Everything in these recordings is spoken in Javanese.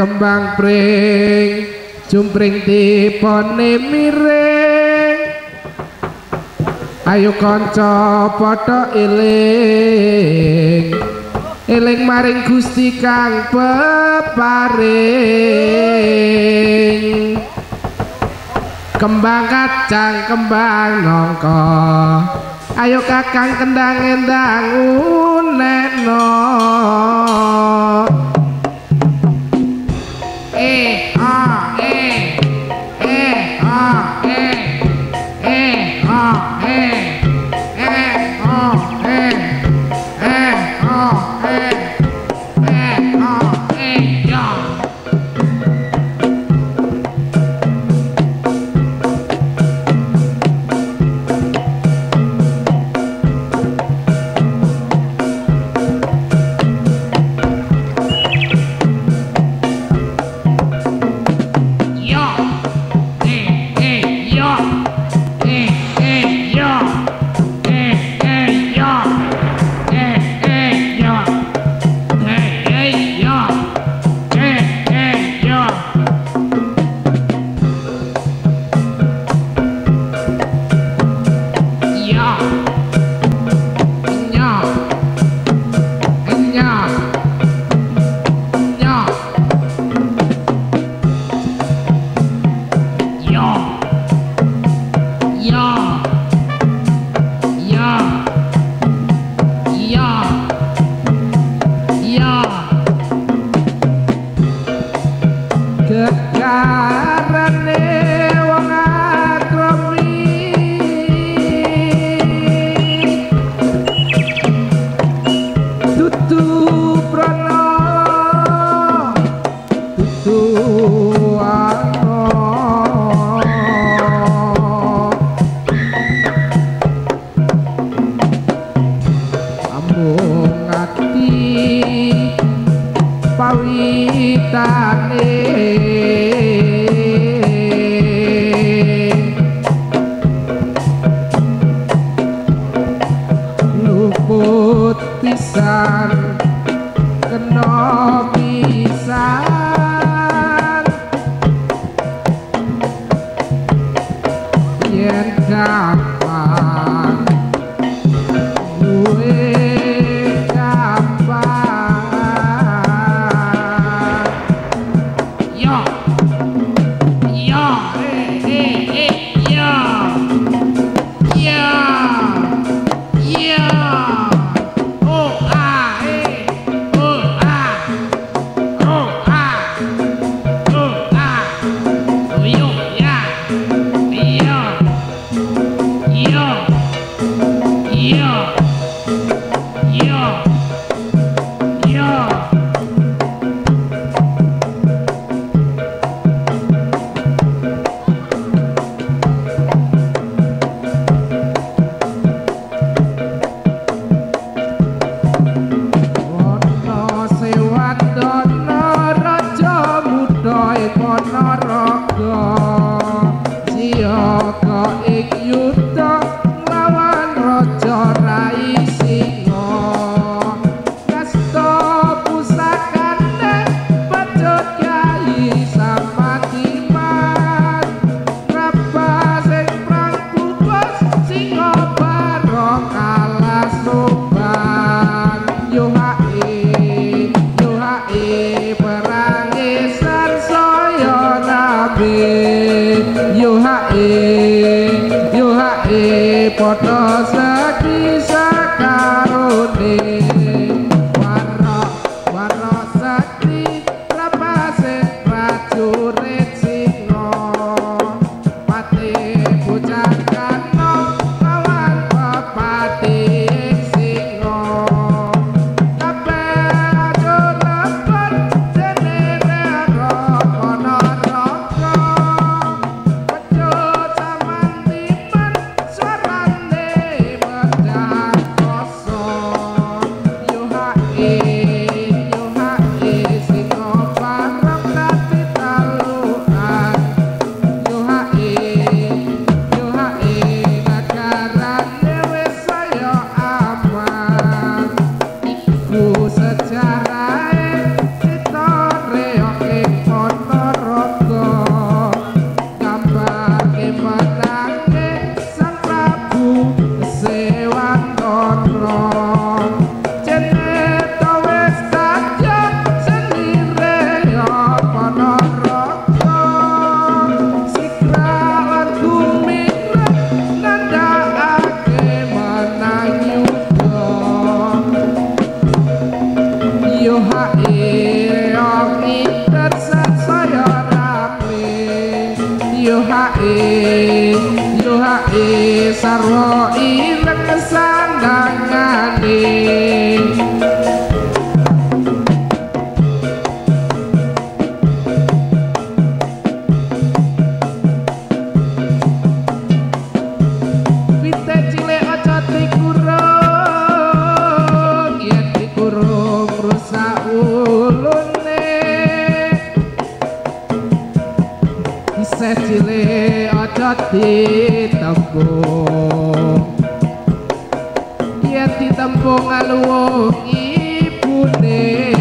kembang pring jumpring tipone miring. Ayo kanca padha eling eling maring gusti kang peparing. Kembang kacang kembang nongko ayo kakang kendang endang unek Hey. Cilik aja ditembung Yen ditembung aluwung ibune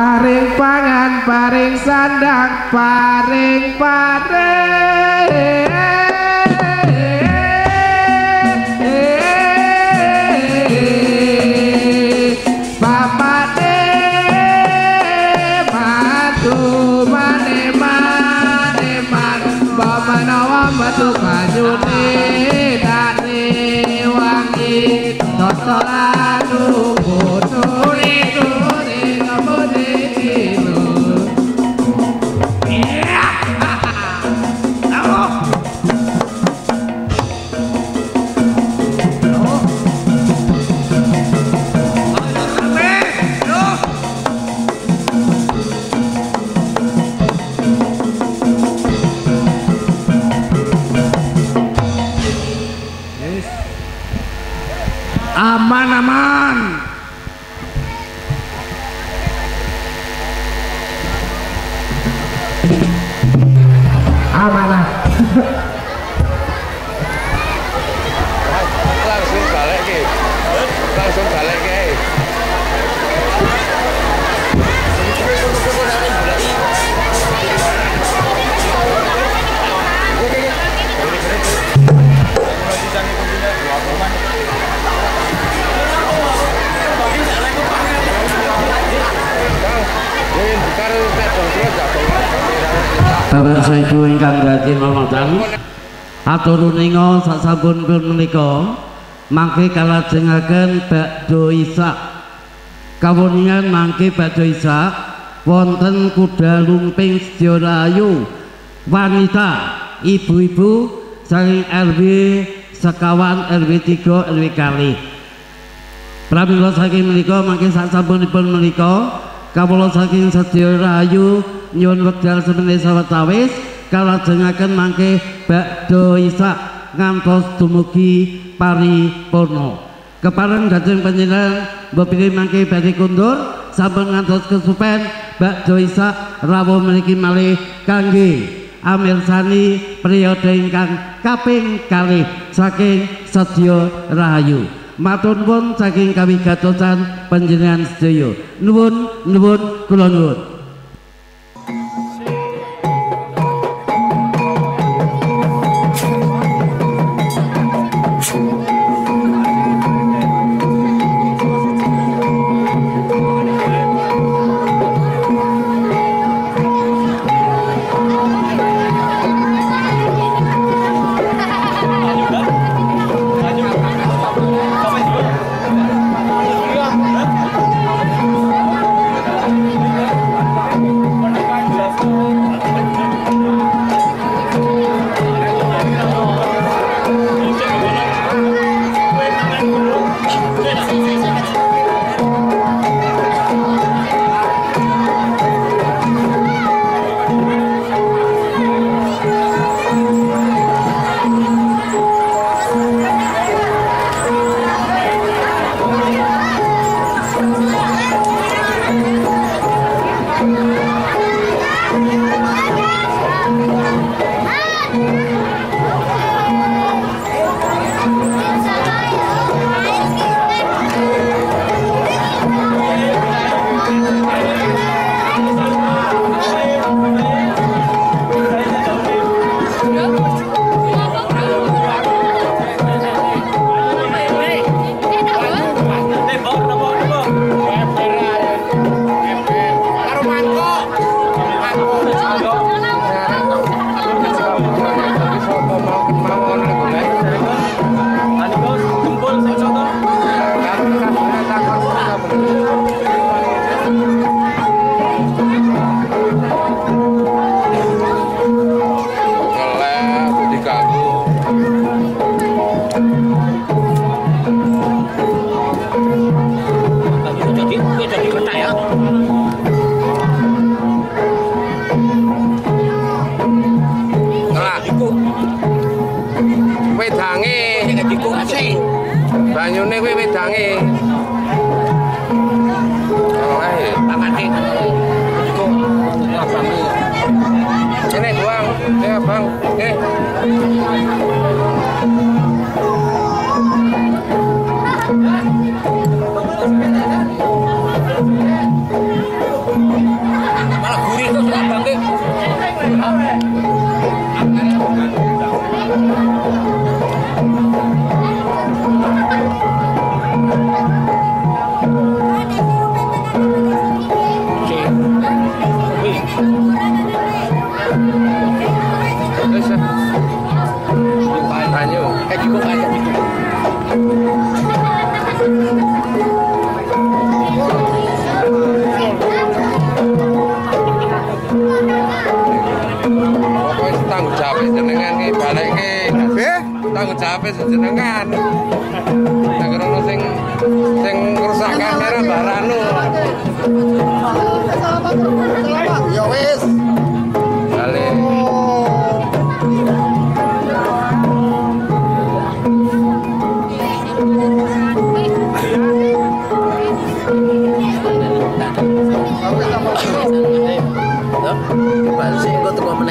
Paring pangan, paring sandang, paring paring. Bapak Saiku ingkang dadi mamadan aturuninga sasampun pun menika mangke kalajengaken bakdo Isa kawuningan mangke bakdo Isa wonten kuda lumping sedya rayu wanita ibu-ibu saking RW sekawan RW 3 RW kali Pramila saking menika mangke sasampunipun menika kawula saking sedya rayu nyuwun wekdal semene sawetawis kalajengaken mangke bakdo Isa ngantos dumugi paripurna. Kepareng dhateng panjenengan mbapine mangke badhe kundur sampun ngantos kesupen bakdo Isa rawuh mriki malih kangge amirsani periode ingkang kaping kalih saking sedya rahayu. Matur nuwun saking kawigatosan panjenengan sedaya. Nuwun nuwun kula nuwun. Banyune kuwi wedange. Ae. Pangane iku. Ini buang, ya bang, eh.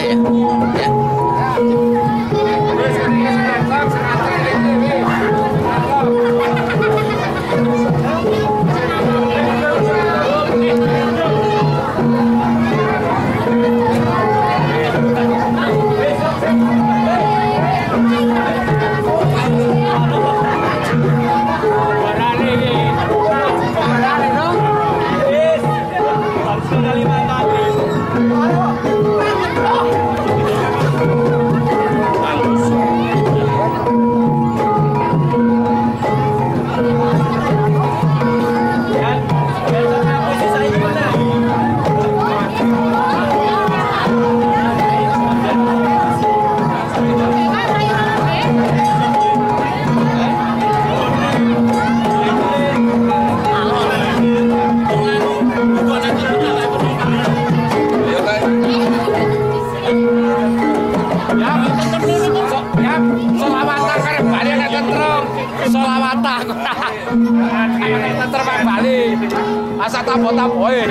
Италии. Tao.